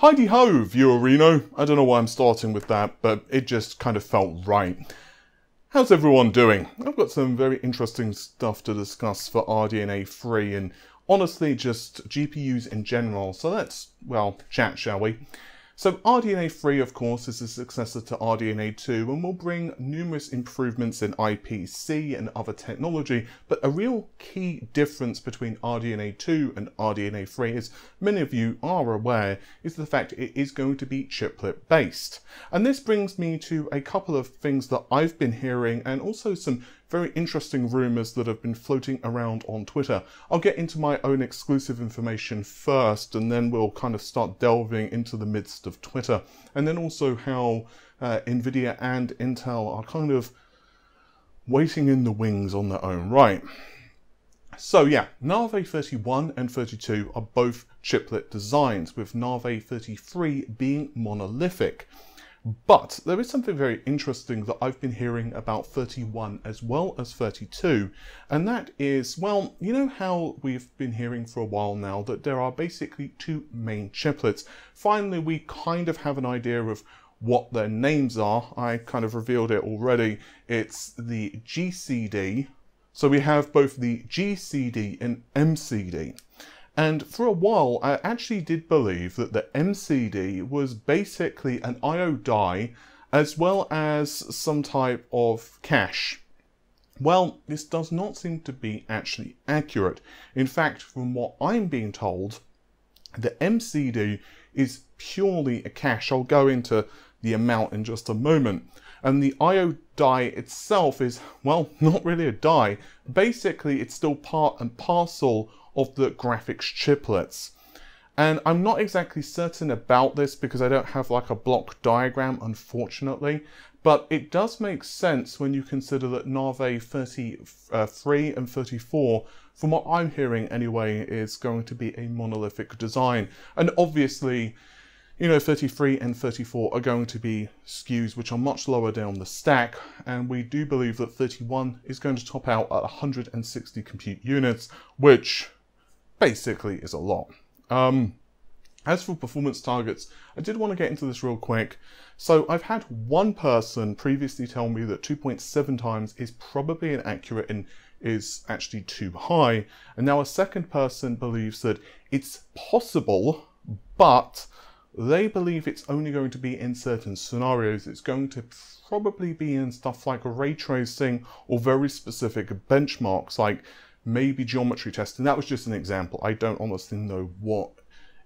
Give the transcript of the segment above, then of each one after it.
Heidi ho, viewerino. I don't know why I'm starting with that, but it just kind of felt right. How's everyone doing? I've got some very interesting stuff to discuss for RDNA 3 and honestly just GPUs in general, so let's, well, chat, shall we? So RDNA 3, of course, is the successor to RDNA 2 and will bring numerous improvements in IPC and other technology, but a real key difference between RDNA 2 and RDNA 3, as many of you are aware, is the fact it is going to be chiplet based. And this brings me to a couple of things that I've been hearing and also some very interesting rumours that have been floating around on Twitter. I'll get into my own exclusive information first, and then we'll kind of start delving into the midst of Twitter. And then also how uh, NVIDIA and Intel are kind of waiting in the wings on their own right. So yeah, Navi 31 and 32 are both chiplet designs, with Navi 33 being monolithic. But there is something very interesting that I've been hearing about 31 as well as 32, and that is, well, you know how we've been hearing for a while now that there are basically two main chiplets. Finally, we kind of have an idea of what their names are. I kind of revealed it already. It's the GCD. So we have both the GCD and MCD. And for a while, I actually did believe that the MCD was basically an I.O. die as well as some type of cache. Well, this does not seem to be actually accurate. In fact, from what I'm being told, the MCD is purely a cache. I'll go into the amount in just a moment. And the IO die itself is, well, not really a die. Basically, it's still part and parcel of the graphics chiplets. And I'm not exactly certain about this because I don't have like a block diagram, unfortunately, but it does make sense when you consider that Navi 33 uh, and 34, from what I'm hearing anyway, is going to be a monolithic design. And obviously, you know, 33 and 34 are going to be SKUs which are much lower down the stack, and we do believe that 31 is going to top out at 160 compute units, which basically is a lot. Um, as for performance targets, I did want to get into this real quick. So I've had one person previously tell me that 2.7 times is probably inaccurate and is actually too high. And now a second person believes that it's possible, but they believe it's only going to be in certain scenarios. It's going to probably be in stuff like ray tracing or very specific benchmarks like maybe geometry testing. That was just an example. I don't honestly know what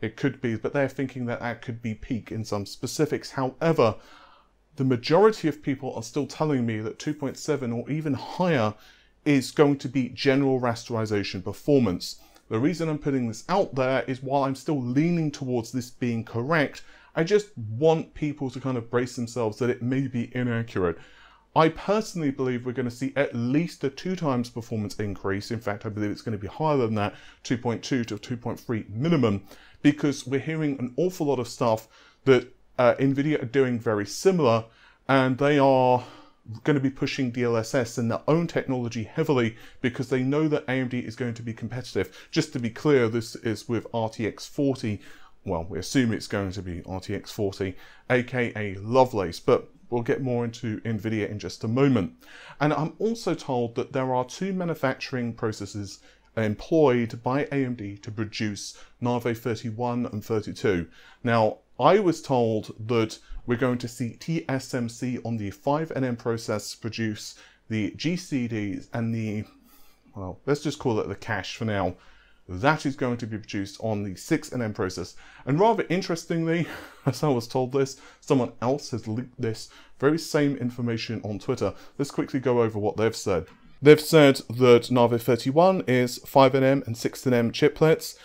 it could be, but they're thinking that that could be peak in some specifics. However, the majority of people are still telling me that 2.7 or even higher is going to be general rasterization performance. The reason I'm putting this out there is while I'm still leaning towards this being correct, I just want people to kind of brace themselves that it may be inaccurate. I personally believe we're going to see at least a two times performance increase. In fact, I believe it's going to be higher than that, 2.2 to 2.3 minimum, because we're hearing an awful lot of stuff that uh, NVIDIA are doing very similar, and they are going to be pushing DLSS and their own technology heavily because they know that AMD is going to be competitive. Just to be clear, this is with RTX 40. Well, we assume it's going to be RTX 40, aka Lovelace, but We'll get more into NVIDIA in just a moment. And I'm also told that there are two manufacturing processes employed by AMD to produce Navi 31 and 32. Now, I was told that we're going to see TSMC on the 5nm process produce the GCDs and the, well, let's just call it the cache for now, that is going to be produced on the 6nm process. And rather interestingly, as I was told this, someone else has leaked this very same information on Twitter. Let's quickly go over what they've said. They've said that Navi 31 is 5nm and 6nm chiplets,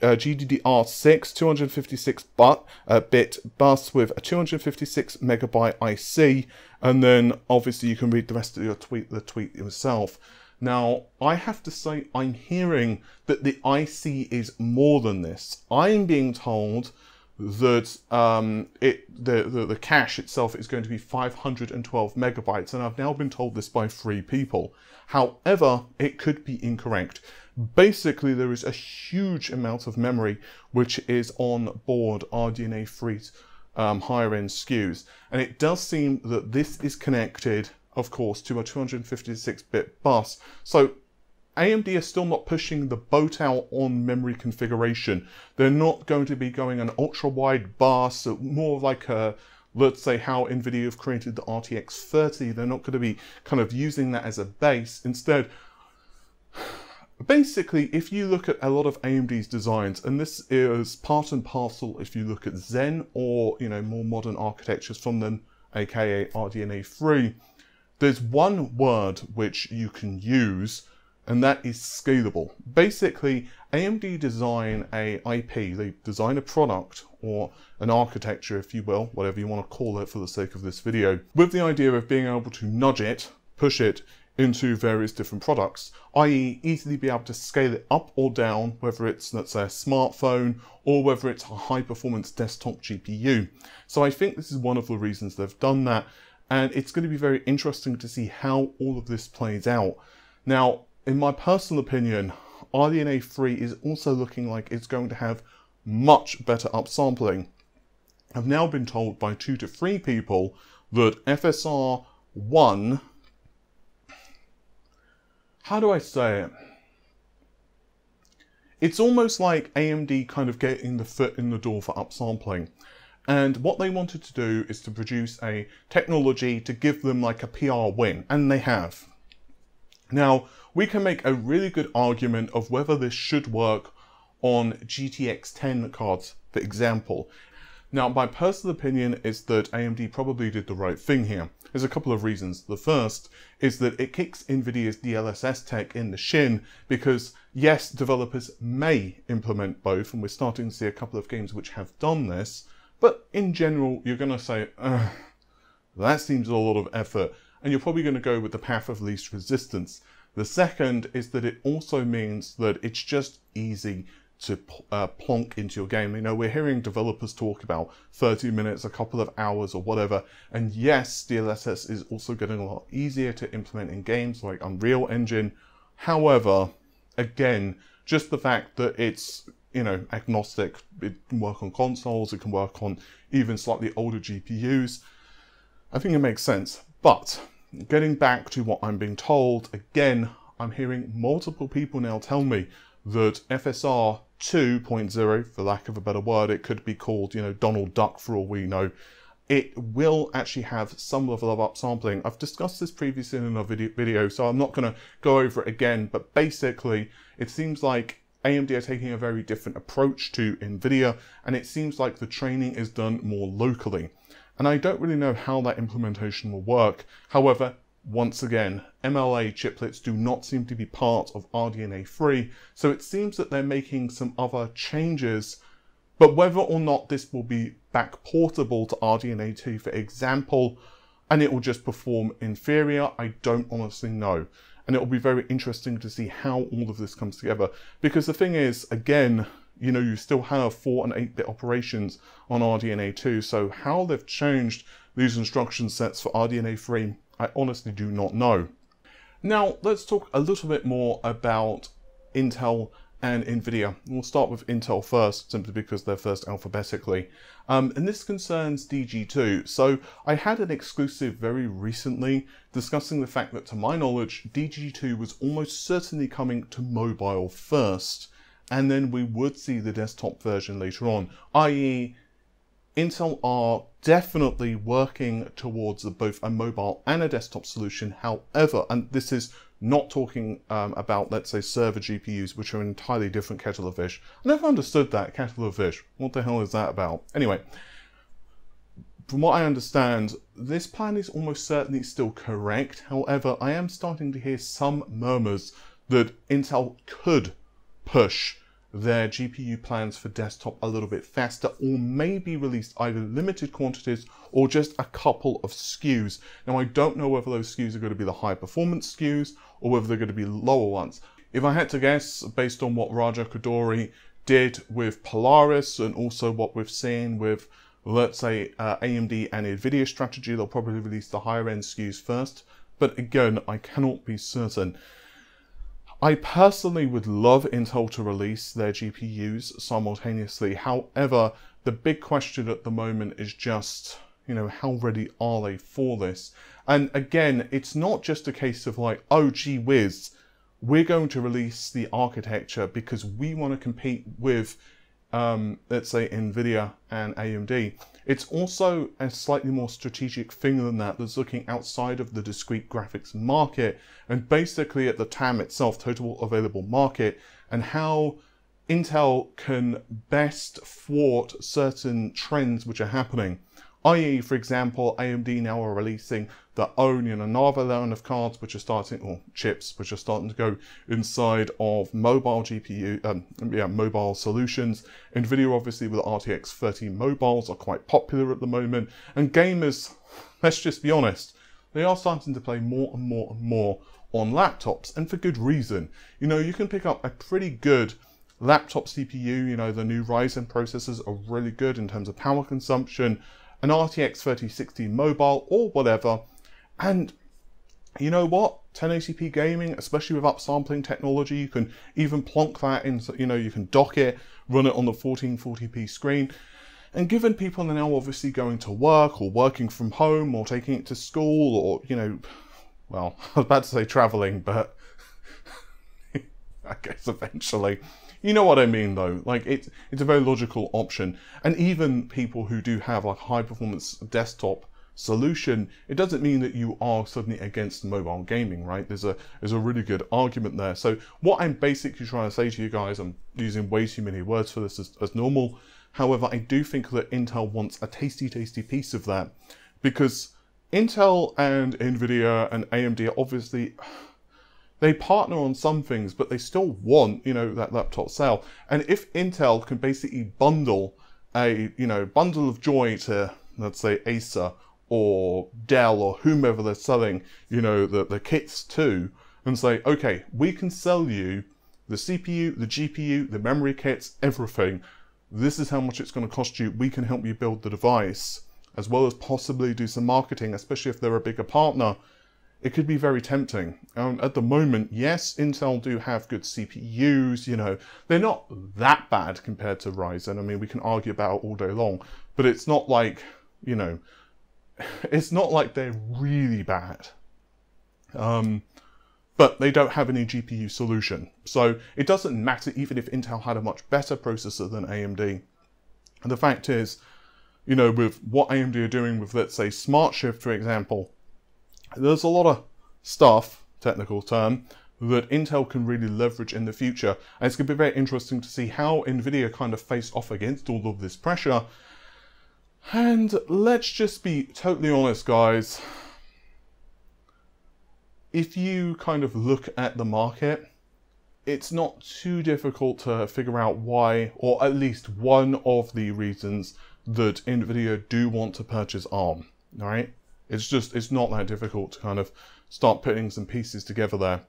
uh, GDDR6 256 but, uh, bit bus with a 256 megabyte IC, and then obviously you can read the rest of your tweet, the tweet yourself. Now, I have to say, I'm hearing that the IC is more than this. I'm being told that um, it the, the, the cache itself is going to be 512 megabytes, and I've now been told this by three people. However, it could be incorrect. Basically, there is a huge amount of memory which is on board RDNA 3's um, higher end SKUs. And it does seem that this is connected, of course, to a 256-bit bus. So AMD are still not pushing the boat out on memory configuration. They're not going to be going an ultra-wide bus, so more like a let's say how NVIDIA have created the RTX 30, they're not going to be kind of using that as a base. Instead, basically, if you look at a lot of AMD's designs, and this is part and parcel if you look at Zen or, you know, more modern architectures from them, aka RDNA 3, there's one word which you can use and that is scalable. Basically, AMD design a IP, they design a product or an architecture, if you will, whatever you want to call it for the sake of this video, with the idea of being able to nudge it, push it into various different products, i.e. easily be able to scale it up or down, whether it's, let's say, a smartphone or whether it's a high performance desktop GPU. So I think this is one of the reasons they've done that. And it's going to be very interesting to see how all of this plays out. Now, in my personal opinion, RDNA 3 is also looking like it's going to have much better upsampling. I've now been told by two to three people that FSR 1, how do I say it? It's almost like AMD kind of getting the foot in the door for upsampling. And what they wanted to do is to produce a technology to give them like a PR win, and they have. Now, we can make a really good argument of whether this should work on GTX 10 cards, for example. Now, my personal opinion is that AMD probably did the right thing here. There's a couple of reasons. The first is that it kicks NVIDIA's DLSS tech in the shin because, yes, developers may implement both, and we're starting to see a couple of games which have done this, but in general, you're going to say, that seems a lot of effort and you're probably going to go with the path of least resistance. The second is that it also means that it's just easy to uh, plonk into your game. You know, we're hearing developers talk about 30 minutes, a couple of hours or whatever. And yes, DLSS is also getting a lot easier to implement in games like Unreal Engine. However, again, just the fact that it's, you know, agnostic, it can work on consoles, it can work on even slightly older GPUs. I think it makes sense. But getting back to what I'm being told, again, I'm hearing multiple people now tell me that FSR 2.0, for lack of a better word, it could be called, you know, Donald Duck for all we know, it will actually have some level of upsampling. I've discussed this previously in another video, so I'm not going to go over it again, but basically, it seems like AMD are taking a very different approach to NVIDIA, and it seems like the training is done more locally and I don't really know how that implementation will work. However, once again, MLA chiplets do not seem to be part of RDNA 3, so it seems that they're making some other changes, but whether or not this will be back portable to RDNA 2, for example, and it will just perform inferior, I don't honestly know. And it will be very interesting to see how all of this comes together. Because the thing is, again, you know, you still have 4 and 8-bit operations on RDNA 2, so how they've changed these instruction sets for RDNA 3, I honestly do not know. Now, let's talk a little bit more about Intel and NVIDIA. We'll start with Intel first, simply because they're first alphabetically. Um, and this concerns DG2. So I had an exclusive very recently discussing the fact that to my knowledge, DG2 was almost certainly coming to mobile first and then we would see the desktop version later on, i.e. Intel are definitely working towards both a mobile and a desktop solution. However, and this is not talking um, about, let's say, server GPUs, which are an entirely different kettle of fish. I never understood that, kettle of fish. What the hell is that about? Anyway, from what I understand, this plan is almost certainly still correct. However, I am starting to hear some murmurs that Intel could push their GPU plans for desktop a little bit faster or maybe release either limited quantities or just a couple of SKUs. Now I don't know whether those SKUs are going to be the high performance SKUs or whether they're going to be lower ones. If I had to guess based on what Raja Koduri did with Polaris and also what we've seen with let's say uh, AMD and NVIDIA strategy, they'll probably release the higher end SKUs first. But again, I cannot be certain. I personally would love Intel to release their GPUs simultaneously. However, the big question at the moment is just, you know, how ready are they for this? And again, it's not just a case of like, oh, gee whiz, we're going to release the architecture because we want to compete with, um, let's say, NVIDIA and AMD. It's also a slightly more strategic thing than that that's looking outside of the discrete graphics market and basically at the TAM itself, total available market, and how Intel can best thwart certain trends which are happening. I.e., for example, AMD now are releasing their own know, Navi line of cards, which are starting, or chips, which are starting to go inside of mobile GPU, um, yeah, mobile solutions. NVIDIA, obviously, with RTX 30 mobiles are quite popular at the moment. And gamers, let's just be honest, they are starting to play more and more and more on laptops, and for good reason. You know, you can pick up a pretty good laptop CPU, you know, the new Ryzen processors are really good in terms of power consumption, an RTX 3060 mobile or whatever. And you know what? 1080p gaming, especially with upsampling technology, you can even plonk that in, you know, you can dock it, run it on the 1440p screen. And given people are now obviously going to work or working from home or taking it to school or, you know, well, I was about to say traveling, but I guess eventually. You know what I mean though, like it's, it's a very logical option. And even people who do have like high performance desktop solution, it doesn't mean that you are suddenly against mobile gaming, right? There's a there's a really good argument there. So what I'm basically trying to say to you guys, I'm using way too many words for this as, as normal. However, I do think that Intel wants a tasty, tasty piece of that because Intel and Nvidia and AMD are obviously they partner on some things, but they still want, you know, that laptop sale. And if Intel can basically bundle a, you know, bundle of joy to, let's say, Acer or Dell or whomever they're selling, you know, the, the kits to, and say, okay, we can sell you the CPU, the GPU, the memory kits, everything. This is how much it's going to cost you. We can help you build the device, as well as possibly do some marketing, especially if they're a bigger partner it could be very tempting. Um, at the moment, yes, Intel do have good CPUs, you know, they're not that bad compared to Ryzen. I mean, we can argue about it all day long, but it's not like, you know, it's not like they're really bad. Um, but they don't have any GPU solution. So it doesn't matter even if Intel had a much better processor than AMD. And the fact is, you know, with what AMD are doing with, let's say, SmartShift, for example, there's a lot of stuff, technical term, that Intel can really leverage in the future. And it's going to be very interesting to see how NVIDIA kind of face off against all of this pressure. And let's just be totally honest, guys. If you kind of look at the market, it's not too difficult to figure out why, or at least one of the reasons that NVIDIA do want to purchase ARM, right? It's just, it's not that difficult to kind of start putting some pieces together there.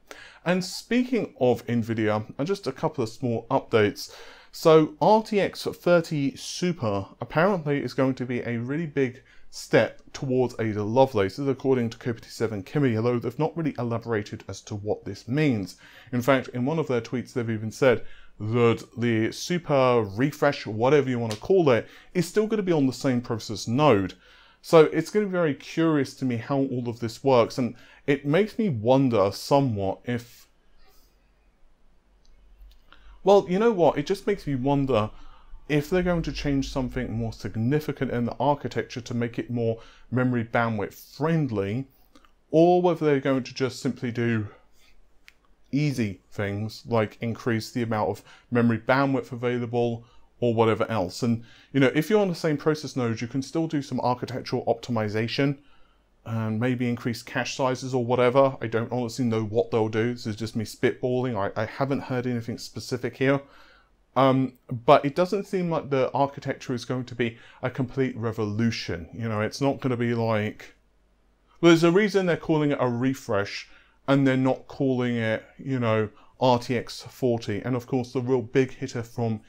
And speaking of NVIDIA, and just a couple of small updates. So RTX 30 Super apparently is going to be a really big step towards Ada Lovelace, this is according to kopite7kimi, although they've not really elaborated as to what this means. In fact, in one of their tweets, they've even said that the super refresh, whatever you want to call it, is still going to be on the same process node. So it's going to be very curious to me how all of this works, and it makes me wonder somewhat if. Well, you know what? It just makes me wonder if they're going to change something more significant in the architecture to make it more memory bandwidth friendly, or whether they're going to just simply do easy things like increase the amount of memory bandwidth available or whatever else. And, you know, if you're on the same process node, you can still do some architectural optimization and maybe increase cache sizes or whatever. I don't honestly know what they'll do. This is just me spitballing. I, I haven't heard anything specific here. Um, but it doesn't seem like the architecture is going to be a complete revolution. You know, it's not going to be like... Well, there's a reason they're calling it a refresh and they're not calling it, you know, RTX 40. And of course, the real big hitter from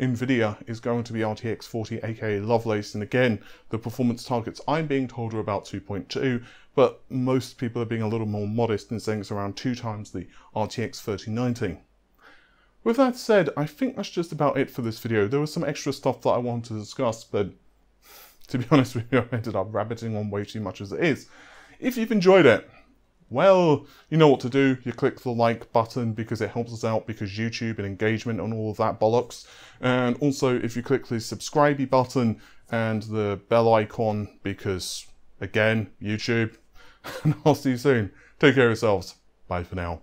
NVIDIA is going to be RTX 40 aka Lovelace and again the performance targets I'm being told are about 2.2 but most people are being a little more modest and saying it's around two times the RTX 3090. With that said, I think that's just about it for this video. There was some extra stuff that I wanted to discuss, but to be honest with you, I ended up rabbiting on way too much as it is. If you've enjoyed it, well, you know what to do. You click the like button because it helps us out because YouTube and engagement and all of that bollocks. And also if you click the subscribe button and the bell icon because, again, YouTube. And I'll see you soon. Take care of yourselves. Bye for now.